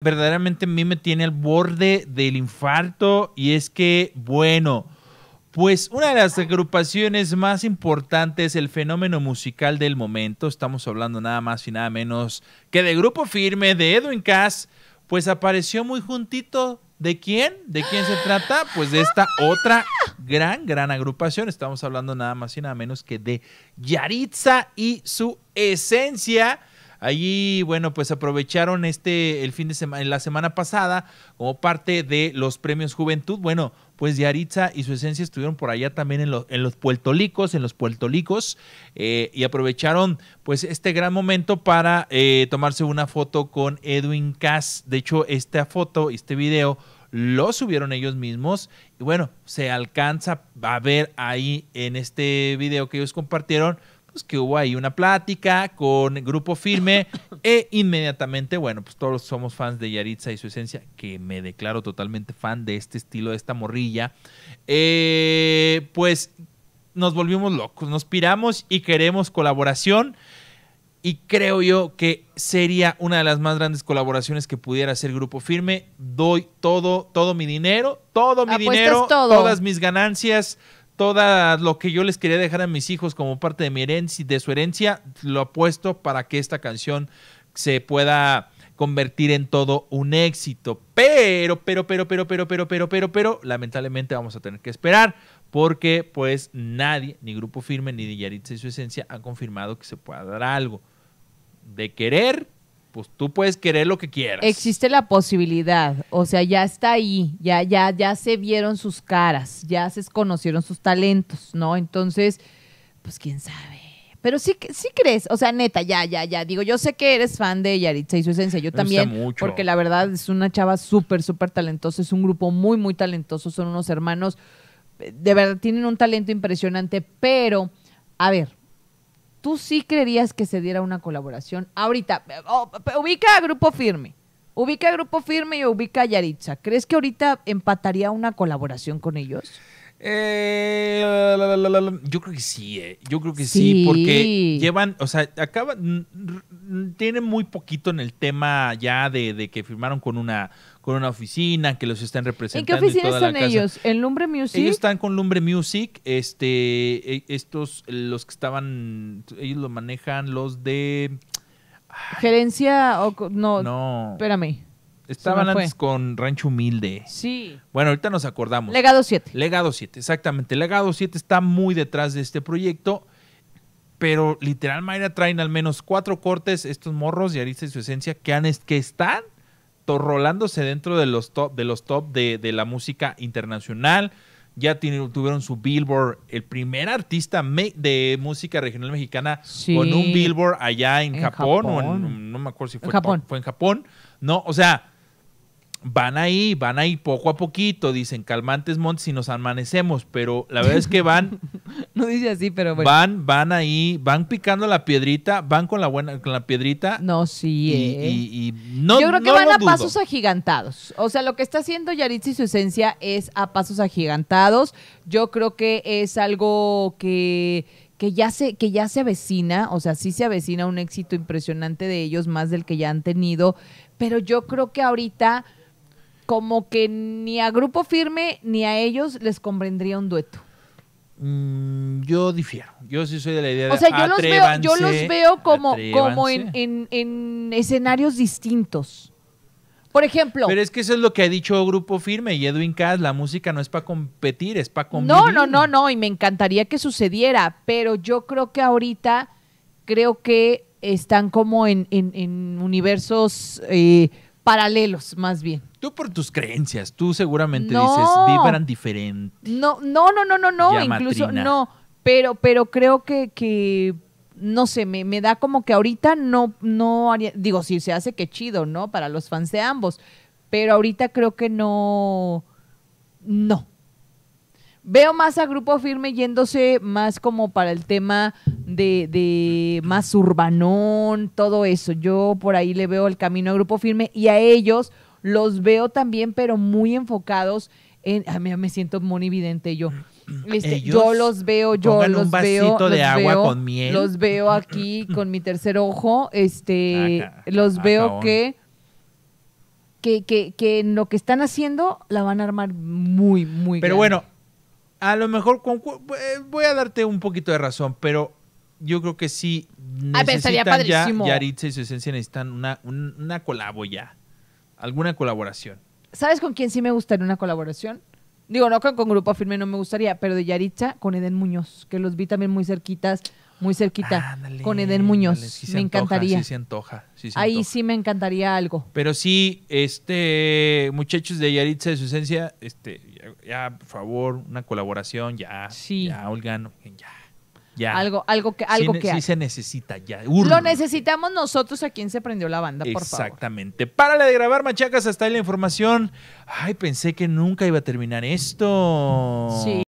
verdaderamente a mí me tiene al borde del infarto y es que, bueno, pues una de las agrupaciones más importantes, el fenómeno musical del momento, estamos hablando nada más y nada menos que de Grupo Firme, de Edwin Cass, pues apareció muy juntito. ¿De quién? ¿De quién se trata? Pues de esta otra gran, gran agrupación. Estamos hablando nada más y nada menos que de Yaritza y su esencia. Allí, bueno, pues aprovecharon este el fin de semana, la semana pasada, como parte de los premios Juventud. Bueno, pues Yaritza y su esencia estuvieron por allá también en, en los puertolicos, en los puertolicos, eh, y aprovecharon pues este gran momento para eh, tomarse una foto con Edwin Cass. De hecho, esta foto, este video, lo subieron ellos mismos y bueno, se alcanza a ver ahí en este video que ellos compartieron pues, que hubo ahí una plática con Grupo Firme e inmediatamente, bueno, pues todos somos fans de Yaritza y su esencia, que me declaro totalmente fan de este estilo, de esta morrilla, eh, pues nos volvimos locos, nos piramos y queremos colaboración. Y creo yo que sería una de las más grandes colaboraciones que pudiera hacer Grupo Firme. Doy todo, todo mi dinero, todo mi dinero, todas mis ganancias, todo lo que yo les quería dejar a mis hijos como parte de mi herencia, de su herencia, lo apuesto para que esta canción se pueda convertir en todo un éxito. Pero, pero, pero, pero, pero, pero, pero, pero, pero, lamentablemente vamos a tener que esperar porque pues nadie, ni Grupo Firme, ni Yaritza y su esencia han confirmado que se pueda dar algo. De querer, pues tú puedes querer lo que quieras. Existe la posibilidad, o sea, ya está ahí, ya, ya, ya se vieron sus caras, ya se conocieron sus talentos, ¿no? Entonces, pues quién sabe. Pero sí, sí crees, o sea, neta, ya, ya, ya. Digo, yo sé que eres fan de Yaritza y su esencia, yo también, porque la verdad es una chava súper, súper talentosa, es un grupo muy, muy talentoso, son unos hermanos, de verdad tienen un talento impresionante, pero, a ver, ¿tú sí creerías que se diera una colaboración? Ahorita, ubica a Grupo Firme. Ubica a Grupo Firme y ubica a Yaritza. ¿Crees que ahorita empataría una colaboración con ellos? Eh, yo creo que sí, eh. yo creo que sí. porque llevan, o sea, acaban, tienen muy poquito en el tema ya de, que firmaron con una con una oficina que los están representando. ¿En qué oficina están ellos? ¿En Lumbre Music? Ellos están con Lumbre Music, este, e, estos, los que estaban, ellos lo manejan, los de... Gerencia o no, no, espérame. Estaban antes con Rancho Humilde. Sí. Bueno, ahorita nos acordamos. Legado 7. Legado 7, exactamente. Legado 7 está muy detrás de este proyecto. Pero literal, Mayra traen al menos cuatro cortes estos morros de Arista y su esencia que, han, que están rolándose dentro de los top de, los top de, la música internacional. Ya tuvieron su Billboard, el primer artista de música regional mexicana con un Billboard allá en, Japón, o no me acuerdo si fue fue en Japón. No, o sea, van ahí, van ahí poco a poquito, dicen calmantes montes y nos amanecemos, pero la verdad es que van, no dice así, pero bueno. van, van ahí, van picando la piedrita, van con la buena, con la piedrita. No, sí, y, eh. no, Yo creo que van a pasos agigantados. O sea, lo que está haciendo Yaritza y su esencia es a pasos agigantados. Yo creo que es algo que que ya se que ya se avecina, o sea, sí se avecina un éxito impresionante de ellos más del que ya han tenido, pero yo creo que ahorita como que ni a Grupo Firme ni a ellos les convendría un dueto. Mm, yo difiero. Yo sí soy de la idea de O sea, yo los veo, yo los veo como, como en, escenarios distintos. Por ejemplo. Pero es que eso es lo que ha dicho Grupo Firme y Edwin Cass. La música no es para competir, es para convivir. No, no, no, no. Y me encantaría que sucediera. Pero yo creo que ahorita, creo que están como en, universos eh, paralelos, más bien. Tú por tus creencias, tú seguramente dices, vibran diferente. No, no, no, no, no, no, incluso no, pero, pero creo que, que no sé, me, me, da como que ahorita no, no haría, digo, si se hace que chido, ¿no? Para los fans de ambos, pero ahorita creo que no, no. Veo más a Grupo Firme yéndose más como para el tema de, de más urbanón, todo eso. Yo por ahí le veo el camino a Grupo Firme y a ellos los veo también, pero muy enfocados en. A mí me siento monividente yo. Este, yo los veo, yo los un vasito de agua con miel. Los veo aquí con mi tercer ojo. Este, los veo que que, que, que en lo que están haciendo la van a armar muy, muy Pero grande. bueno, a lo mejor con- eh, voy a darte un poquito de razón, pero yo creo que sí Ay, estaría necesitan ya. Yaritza y su esencia necesitan una, un- una colabo ya. Alguna colaboración. ¿Sabes con quién sí me gustaría una colaboración? Digo, no con, con Grupo Firme no me gustaría, pero de Yaritza con Eden Muñoz, que los vi también muy cerquitas, muy cerquita. Ándale, con Eden Muñoz. ándale, sí me antoja, encantaría. Sí se antoja. sí se Ahí antoja. sí me encantaría algo. Pero sí, este, muchachos de Yaritza de su esencia, este, ya, por favor, una colaboración, ya. Sí. Ya, Olgan, ya. Ya. Algo, algo que, algo sí, que sí se necesita ya. Lo necesitamos nosotros a quien se prendió la banda, por favor. Exactamente. Párale de grabar, machacas, hasta ahí la información. Ay, pensé que nunca iba a terminar esto. Sí.